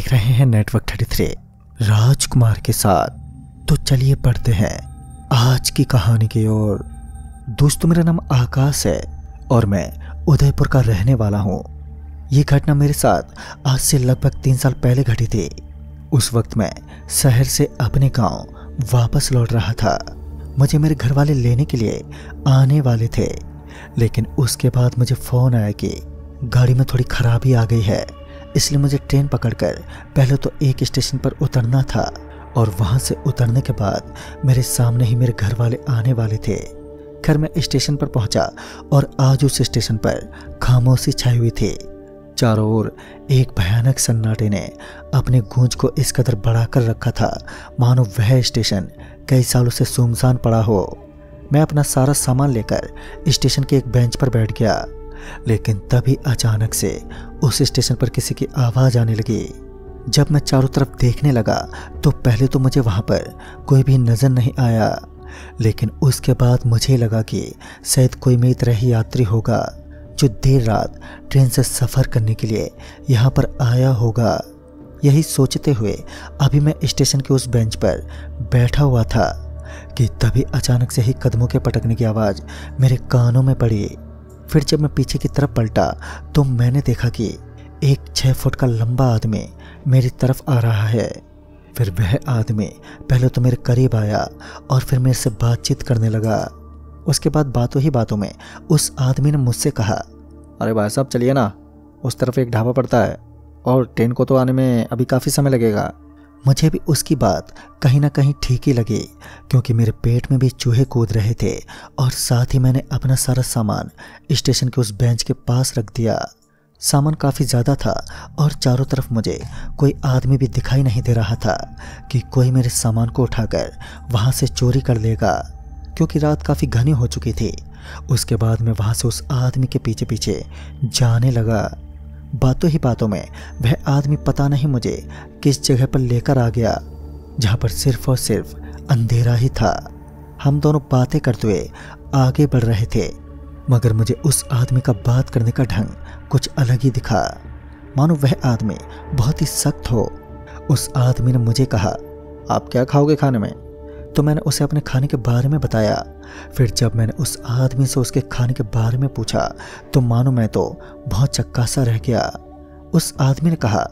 देख रहे हैं नेटवर्क थर्टी थ्री। राजकुमार के साथ। तो चलिए पढ़ते हैं। आज की कहानी की ओर। दोस्तों, मेरा नाम आकाश है और मैं उदयपुर का रहने वाला हूँ। ये घटना मेरे साथ आज से लगभग तीन साल पहले घटी थी। उस वक्त मैं शहर से अपने गाँव वापस लौट रहा था। मुझे मेरे घर वाले लेने के लिए आने वाले थे। लेकिन उसके बाद मुझे फ़ोन आया कि गाड़ी में थोड़ी खराबी आ गई है। इसलिए मुझे ट्रेन पकड़कर पहले तो एक स्टेशन पर उतरना था और वहाँ से उतरने के बाद मेरे सामने ही मेरे घर वाले आने वाले थे। खैर, मैं स्टेशन पर पहुँचा और आज उस स्टेशन पर खामोशी छाई हुई थी। चारों ओर एक भयानक सन्नाटे ने अपने गूंज को इस कदर बढ़ाकर रखा था, मानो वह स्टेशन कई सालों से सुमसान पड़ा हो। मैं अपना सारा सामान लेकर स्टेशन के एक बेंच पर बैठ गया। लेकिन तभी अचानक से उस स्टेशन पर किसी की आवाज़ आने लगी। जब मैं चारों तरफ़ देखने लगा तो पहले तो मुझे वहाँ पर कोई भी नज़र नहीं आया। लेकिन उसके बाद मुझे लगा कि शायद कोई मेरी तरह ही यात्री होगा, जो देर रात ट्रेन से सफ़र करने के लिए यहाँ पर आया होगा। यही सोचते हुए अभी मैं स्टेशन के उस बेंच पर बैठा हुआ था, कि तभी अचानक से ही कदमों के पटकने की आवाज़ मेरे कानों में पड़ी। फिर जब मैं पीछे की तरफ़ पलटा तो मैंने देखा कि एक छः फुट का लंबा आदमी मेरी तरफ़ आ रहा है। फिर वह आदमी पहले तो मेरे करीब आया और फिर मेरे से बातचीत करने लगा। उसके बाद बातों ही बातों में उस आदमी ने मुझसे कहा, अरे भाई साहब, चलिए ना। उस तरफ़ एक ढाबा पड़ता है और ट्रेन को तो आने में अभी काफ़ी समय लगेगा। मुझे भी उसकी बात कहीं ना कहीं ठीक ही लगी, क्योंकि मेरे पेट में भी चूहे कूद रहे थे और साथ ही मैंने अपना सारा सामान स्टेशन के उस बेंच के पास रख दिया। सामान काफ़ी ज़्यादा था और चारों तरफ़ मुझे कोई आदमी भी दिखाई नहीं दे रहा था कि कोई मेरे सामान को उठाकर वहाँ से चोरी कर लेगा, क्योंकि रात काफ़ी घनी हो चुकी थी। उसके बाद मैं वहाँ से उस आदमी के पीछे पीछे जाने लगा। बातों ही बातों में वह आदमी पता नहीं मुझे किस जगह पर लेकर आ गया, जहाँ पर सिर्फ़ और सिर्फ़ अंधेरा ही था। हम दोनों बातें करते हुए आगे बढ़ रहे थे, मगर मुझे उस आदमी का बात करने का ढंग कुछ अलग ही दिखा। मानो वह आदमी बहुत ही सख्त हो। उस आदमी ने मुझे कहा, आप क्या खाओगे खाने में? तो मैंने उसे अपने खाने के बारे में बताया। फिर जब मैंने उस आदमी से उसके खाने के बारे में पूछा तो मानो मैं तो बहुत चक्का सा रह गया। उस आदमी ने कहा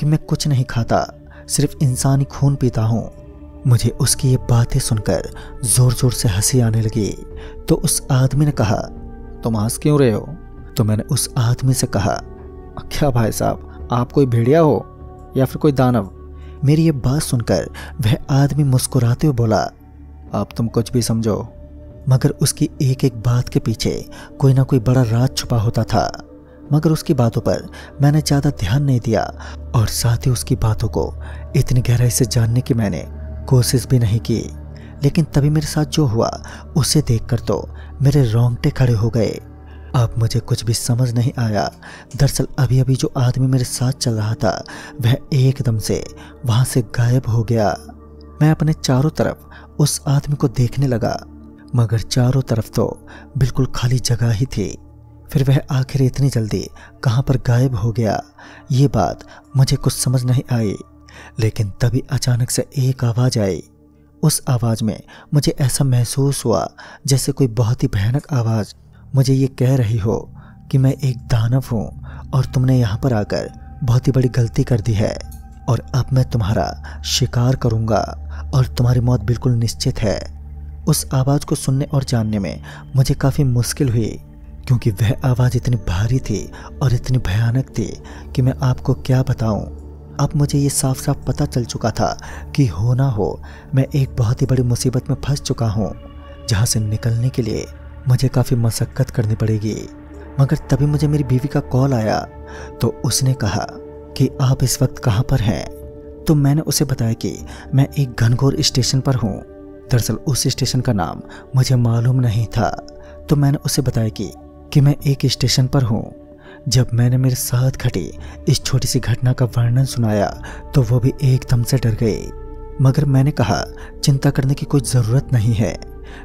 कि मैं कुछ नहीं खाता, सिर्फ़ इंसानी खून पीता हूँ। मुझे उसकी ये बातें सुनकर ज़ोर ज़ोर से हँसी आने लगी। तो उस आदमी ने कहा, तुम हंस क्यों रहे हो? तो मैंने उस आदमी से कहा, क्या भाई साहब, आप कोई भेड़िया हो या फिर कोई दानव? मेरी ये बात सुनकर वह आदमी मुस्कुराते हुए बोला, आप तुम कुछ भी समझो। मगर उसकी एक एक बात के पीछे कोई ना कोई बड़ा राज छुपा होता था। मगर उसकी बातों पर मैंने ज़्यादा ध्यान नहीं दिया और साथ ही उसकी बातों को इतनी गहराई से जानने की मैंने कोशिश भी नहीं की। लेकिन तभी मेरे साथ जो हुआ, उसे देखकर तो मेरे रोंगटे खड़े हो गए। अब मुझे कुछ भी समझ नहीं आया। दरअसल अभी अभी जो आदमी मेरे साथ चल रहा था, वह एकदम से वहाँ से गायब हो गया। मैं अपने चारों तरफ़ उस आदमी को देखने लगा। मगर चारों तरफ़ तो बिल्कुल खाली जगह ही थी। फिर वह आखिर इतनी जल्दी कहाँ पर गायब हो गया, ये बात मुझे कुछ समझ नहीं आई। लेकिन तभी अचानक से एक आवाज़ आई। उस आवाज़ में मुझे ऐसा महसूस हुआ जैसे कोई बहुत ही भयानक आवाज़। मुझे ये कह रही हो कि मैं एक दानव हूँ और तुमने यहाँ पर आकर बहुत ही बड़ी गलती कर दी है और अब मैं तुम्हारा शिकार करूँगा और तुम्हारी मौत बिल्कुल निश्चित है। उस आवाज़ को सुनने और जानने में मुझे काफ़ी मुश्किल हुई, क्योंकि वह आवाज़ इतनी भारी थी और इतनी भयानक थी कि मैं आपको क्या बताऊँ। अब मुझे ये साफ़ साफ़ पता चल चुका था कि हो ना हो, मैं एक बहुत ही बड़ी मुसीबत में फंस चुका हूँ, जहाँ से निकलने के लिए मुझे काफ़ी मशक्क़त करनी पड़ेगी। मगर तभी मुझे मेरी बीवी का कॉल आया तो उसने कहा कि आप इस वक्त कहाँ पर हैं? तो मैंने उसे बताया कि मैं एक घनघोर स्टेशन पर हूँ। दरअसल उस स्टेशन का नाम मुझे मालूम नहीं था। तो मैंने उसे बताया कि कि मैं एक स्टेशन पर हूँ। जब मैंने मेरे साथ घटी इस छोटी सी घटना का वर्णन सुनाया तो वो भी एकदम से डर गए मगर मैंने कहा, चिंता करने की कोई ज़रूरत नहीं है।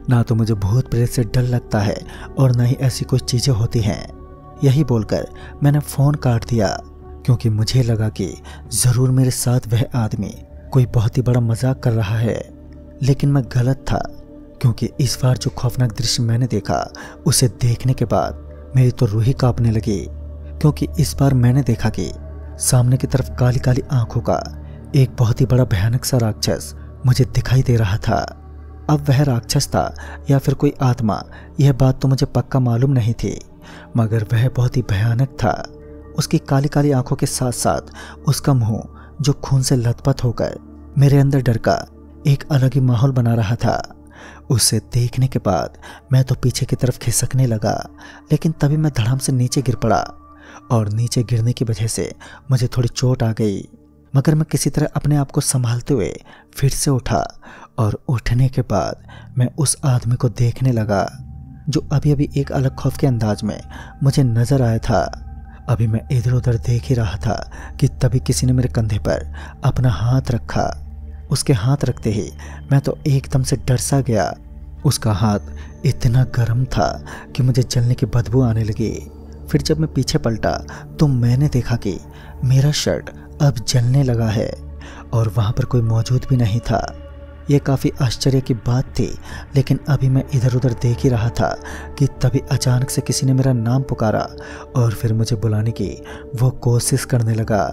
ना तो मुझे भूत प्रेत से डर लगता है और ना ही ऐसी कुछ चीज़ें होती हैं। यही बोलकर मैंने फ़ोन काट दिया, क्योंकि मुझे लगा कि ज़रूर मेरे साथ वह आदमी कोई बहुत ही बड़ा मज़ाक कर रहा है। लेकिन मैं गलत था, क्योंकि इस बार जो खौफनाक दृश्य मैंने देखा, उसे देखने के बाद मेरी तो रूही कांपने लगी, क्योंकि इस बार मैंने देखा कि सामने की तरफ़ काली काली आँखों का एक बहुत ही बड़ा भयानक सा राक्षस मुझे दिखाई दे रहा था। अब वह राक्षस था या फिर कोई आत्मा, यह बात तो मुझे पक्का मालूम नहीं थी, मगर वह बहुत ही भयानक था। उसकी काली काली आँखों के साथ साथ उसका मुँह जो खून से लथपथ होकर मेरे अंदर डर का एक अलग ही माहौल बना रहा था। उसे देखने के बाद मैं तो पीछे की तरफ़ खिसकने लगा, लेकिन तभी मैं धड़ाम से नीचे गिर पड़ा और नीचे गिरने की वजह से मुझे थोड़ी चोट आ गई। मगर मैं किसी तरह अपने आप को संभालते हुए फिर से उठा और उठने के बाद मैं उस आदमी को देखने लगा, जो अभी अभी एक अलग खौफ के अंदाज में मुझे नज़र आया था। अभी मैं इधर उधर देख ही रहा था कि तभी किसी ने मेरे कंधे पर अपना हाथ रखा। उसके हाथ रखते ही मैं तो एकदम से डर सा गया। उसका हाथ इतना गर्म था कि मुझे जलने की बदबू आने लगी। फिर जब मैं पीछे पलटा तो मैंने देखा कि मेरा शर्ट अब जलने लगा है और वहाँ पर कोई मौजूद भी नहीं था। यह काफ़ी आश्चर्य की बात थी, लेकिन अभी मैं इधर उधर देख ही रहा था कि तभी अचानक से किसी ने मेरा नाम पुकारा और फिर मुझे बुलाने की वो कोशिश करने लगा।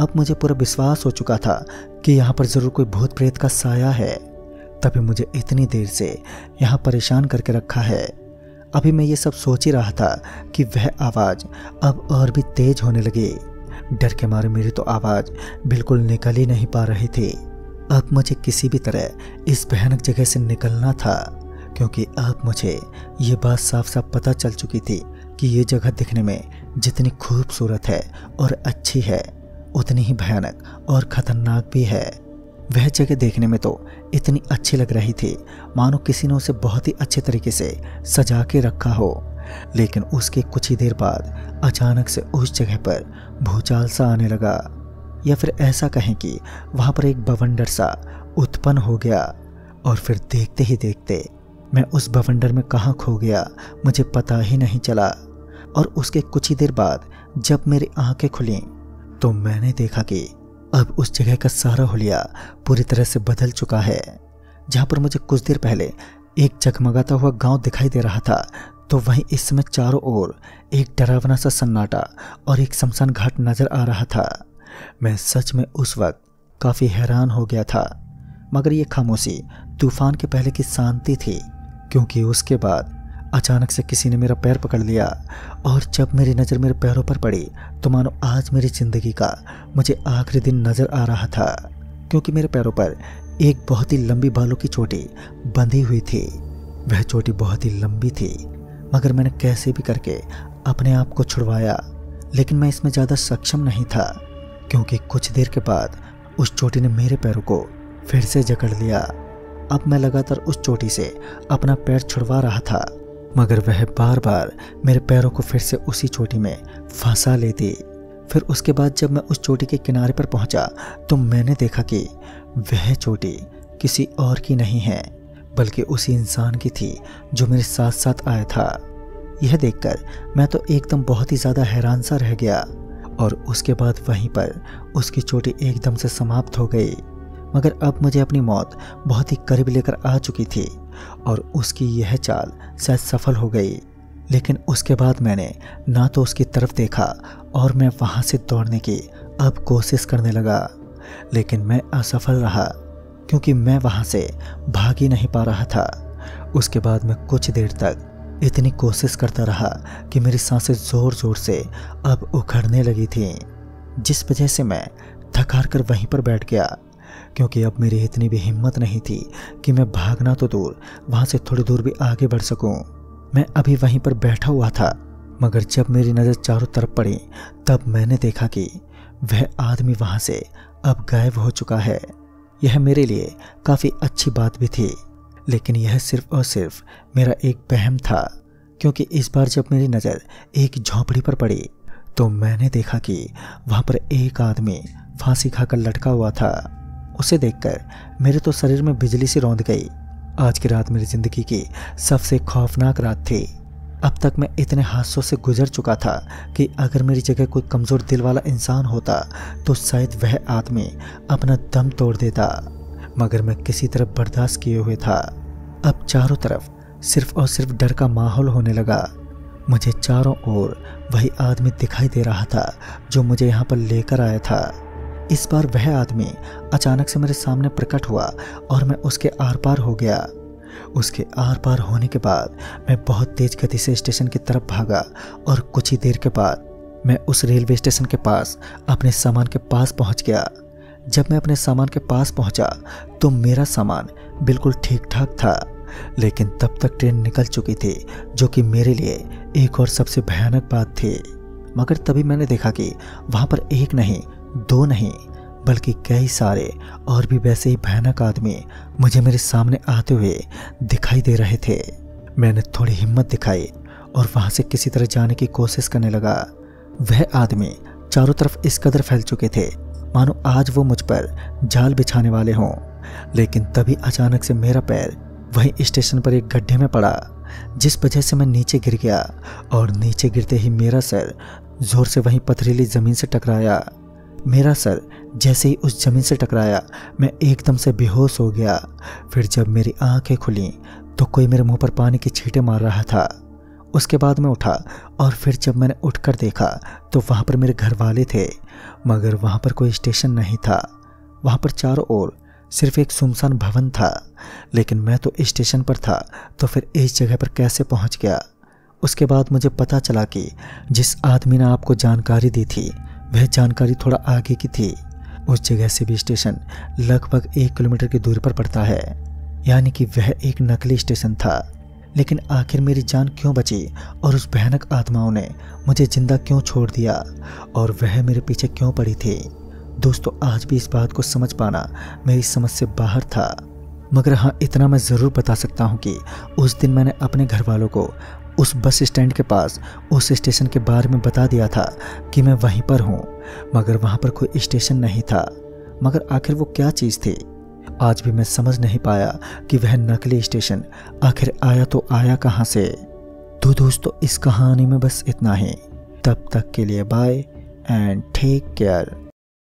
अब मुझे पूरा विश्वास हो चुका था कि यहाँ पर ज़रूर कोई भूत प्रेत का साया है। तभी मुझे इतनी देर से यहाँ परेशान करके रखा है। अभी मैं ये सब सोच ही रहा था कि वह आवाज़ अब और भी तेज होने लगी। डर के मारे मेरी तो आवाज़ बिल्कुल निकल ही नहीं पा रही थी। अब मुझे किसी भी तरह इस भयानक जगह से निकलना था, क्योंकि अब मुझे ये बात साफ़ साफ़ पता चल चुकी थी कि ये जगह दिखने में जितनी खूबसूरत है और अच्छी है। उतनी ही भयानक और खतरनाक भी है। वह जगह देखने में तो इतनी अच्छी लग रही थी, मानो किसी ने उसे बहुत ही अच्छे तरीके से सजा के रखा हो। लेकिन उसके कुछ ही देर बाद अचानक से उस जगह पर भूचाल सा आने लगा, या फिर ऐसा कहें कि वहाँ पर एक बवंडर सा उत्पन्न हो गया। और फिर देखते ही देखते मैं उस बवंडर में कहाँ खो गया, मुझे पता ही नहीं चला। और उसके कुछ ही देर बाद जब मेरी आँखें खुली तो मैंने देखा कि अब उस जगह का सारा हुलिया पूरी तरह से बदल चुका है। जहाँ पर मुझे कुछ देर पहले एक जगमगाता हुआ गाँव दिखाई दे रहा था तो वहीं इस समय चारों ओर एक डरावना सा सन्नाटा और एक शमशान घाट नज़र आ रहा था। मैं सच में उस वक्त काफ़ी हैरान हो गया था, मगर ये खामोशी तूफ़ान के पहले की शांति थी, क्योंकि उसके बाद अचानक से किसी ने मेरा पैर पकड़ लिया और जब मेरी नज़र मेरे पैरों पर पड़ी तो मानो आज मेरी ज़िंदगी का मुझे आखिरी दिन नज़र आ रहा था, क्योंकि मेरे पैरों पर एक बहुत ही लंबी बालों की चोटी बंधी हुई थी। वह चोटी बहुत ही लंबी थी, मगर मैंने कैसे भी करके अपने आप को छुड़वाया, लेकिन मैं इसमें ज़्यादा सक्षम नहीं था, क्योंकि कुछ देर के बाद उस चोटी ने मेरे पैरों को फिर से जकड़ लिया। अब मैं लगातार उस चोटी से अपना पैर छुड़वा रहा था। मगर वह बार बार मेरे पैरों को फिर से उसी चोटी में फंसा लेती। फिर उसके बाद जब मैं उस चोटी के किनारे पर पहुँचा तो मैंने देखा कि वह चोटी किसी और की नहीं है, बल्कि उसी इंसान की थी जो मेरे साथ साथ आया था। यह देखकर मैं तो एकदम बहुत ही ज़्यादा हैरान सा रह गया और उसके बाद वहीं पर उसकी चोटी एकदम से समाप्त हो गई। मगर अब मुझे अपनी मौत बहुत ही करीब लेकर आ चुकी थी और उसकी यह चाल शायद सफल हो गई। लेकिन उसके बाद मैंने ना तो उसकी तरफ़ देखा और मैं वहाँ से दौड़ने की अब कोशिश करने लगा। लेकिन मैं असफल रहा, क्योंकि मैं वहाँ से भाग ही नहीं पा रहा था। उसके बाद मैं कुछ देर तक इतनी कोशिश करता रहा कि मेरी साँसें ज़ोर ज़ोर से अब उखड़ने लगी थी, जिस वजह से मैं थकार कर वहीं पर बैठ गया। क्योंकि अब मेरी इतनी भी हिम्मत नहीं थी कि मैं भागना तो दूर, वहाँ से थोड़ी दूर भी आगे बढ़ सकूँ। मैं अभी वहीं पर बैठा हुआ था, मगर जब मेरी नज़र चारों तरफ़ पड़ी, तब मैंने देखा कि वह आदमी वहाँ से अब गायब हो चुका है यह मेरे लिए काफ़ी अच्छी बात भी थी, लेकिन यह सिर्फ़ और सिर्फ़ मेरा एक बहम था, क्योंकि इस बार जब मेरी नज़र एक झोंपड़ी पर पड़ी तो मैंने देखा कि वहाँ पर एक आदमी फांसी खाकर लटका हुआ था उसे देखकर मेरे तो शरीर में बिजली सी रौंद गई। आज की रात मेरी ज़िंदगी की सबसे खौफनाक रात थी। अब तक मैं इतने हादसों से गुजर चुका था कि अगर मेरी जगह कोई कमज़ोर दिल वाला इंसान होता तो शायद वह आदमी अपना दम तोड़ देता। मगर मैं किसी तरह बर्दाश्त किए हुए था। अब चारों तरफ़ सिर्फ़ और सिर्फ़ डर का माहौल होने लगा। मुझे चारों ओर वही आदमी दिखाई दे रहा था जो मुझे यहाँ पर लेकर आया था। इस बार वह आदमी अचानक से मेरे सामने प्रकट हुआ और मैं उसके आर पार हो गया। उसके आर पार होने के बाद मैं बहुत तेज गति से स्टेशन की तरफ़ भागा और कुछ ही देर के बाद मैं उस रेलवे स्टेशन के पास अपने सामान के पास पहुँच गया। जब मैं अपने सामान के पास पहुँचा तो मेरा सामान बिल्कुल ठीक ठाक था, लेकिन तब तक ट्रेन निकल चुकी थी, जो कि मेरे लिए एक और सबसे भयानक बात थी। मगर तभी मैंने देखा कि वहाँ पर एक नहीं दो नहीं, बल्कि कई सारे और भी वैसे ही भयानक आदमी मुझे मेरे सामने आते हुए दिखाई दे रहे थे। मैंने थोड़ी हिम्मत दिखाई और वहाँ से किसी तरह जाने की कोशिश करने लगा। वह आदमी चारों तरफ़ इस कदर फैल चुके थे। मानो आज वो मुझ पर जाल बिछाने वाले हों। लेकिन तभी अचानक से मेरा पैर वहीं स्टेशन पर एक गड्ढे में पड़ा, जिस वजह से मैं नीचे गिर गया और नीचे गिरते ही मेरा सर ज़ोर से वहीं पथरीली ज़मीन से टकराया। मेरा सर जैसे ही उस ज़मीन से टकराया, मैं एकदम से बेहोश हो गया। फिर जब मेरी आँखें खुली तो कोई मेरे मुँह पर पानी की छींटे मार रहा था। उसके बाद मैं उठा और फिर जब मैंने उठकर देखा तो वहाँ पर मेरे घर वाले थे, मगर वहाँ पर कोई स्टेशन नहीं था। वहाँ पर चारों ओर सिर्फ़ एक सुनसान भवन था, लेकिन मैं तो स्टेशन पर था तो फिर इस जगह पर कैसे पहुँच गया? उसके बाद मुझे पता चला कि जिस आदमी ने आपको जानकारी दी थी वह जानकारी थोड़ा आगे की थी। उस जगह से भी स्टेशन लगभग एक किलोमीटर की दूरी पर पड़ता है। यानी कि वह एक नकली स्टेशन था। लेकिन आखिर मेरी जान क्यों बची और उस भयानक आत्माओं ने मुझे ज़िंदा क्यों छोड़ दिया और वह मेरे पीछे क्यों पड़ी थी? दोस्तों, आज भी इस बात को समझ पाना मेरी समझ से बाहर था। मगर हाँ इतना मैं ज़रूर बता सकता हूँ कि उस दिन मैंने अपने घर वालों को उस बस स्टैंड के पास, उस स्टेशन के बारे में बता दिया था कि मैं वहीं पर हूँ, मगर वहाँ पर कोई स्टेशन नहीं था। मगर आखिर वो क्या चीज़ थी? आज भी मैं समझ नहीं पाया कि वह नकली स्टेशन आखिर आया तो आया कहाँ से। तो दोस्तों, इस कहानी में बस इतना ही। तब तक के लिए बाय एंड टेक केयर